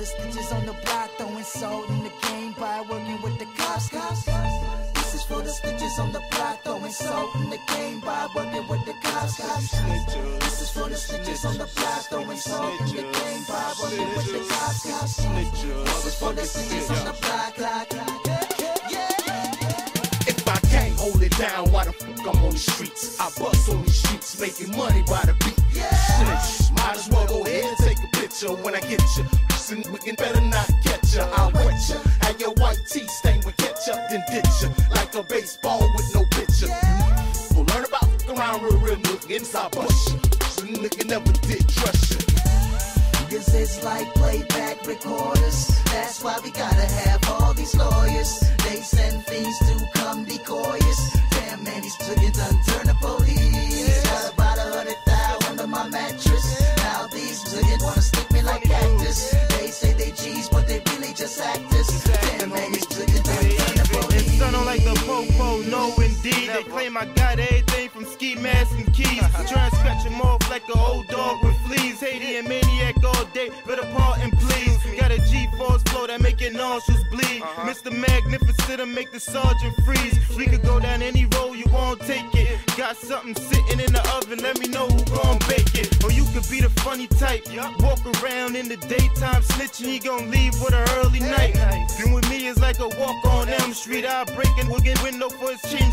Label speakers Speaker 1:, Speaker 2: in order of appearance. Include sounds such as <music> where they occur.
Speaker 1: the snitches on the block throwing salt in the game by working with the cops. cops. This is for the snitches on the block throwing salt in the game by working with the cops. cops. This is for the snitches on the block throwing salt in the game by working with the cops. cops. This is for the snitches on the block. block, block. Yeah, yeah, yeah, yeah.
Speaker 2: If I can't hold it down, why the fuck I'm on the streets? I bust on these streets, making money by the beat. Snitch, might as well go ahead and take a picture when I get you. Listen, we can better not catch ya. I'll wet ya, and your white tee stained with ketchup, then ditch ya like a baseball with no pitcher. Well, learn about around real, real nigga inside bush ya. So nigga never did trust ya.
Speaker 1: Niggas is like playback recorders. That's why we gotta have all They
Speaker 3: claim I got everything from ski masks and keys. <laughs> Try to scratch them off like an old dog with fleas. Haiti and maniac all day, better pardon please. Got a G-force flow that make your nostrils bleed. Uh-huh. Mr. Magnificent, I make the sergeant freeze. We could go down any road you won't take it. Got something sitting in the oven, let me know who gon' bake it. Or you could be the funny type. Walk around in the daytime snitching, he gon' leave with a early night. Been with me is like a walk on Elm Street. I break and will get window for his change.